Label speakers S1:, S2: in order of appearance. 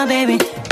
S1: my baby.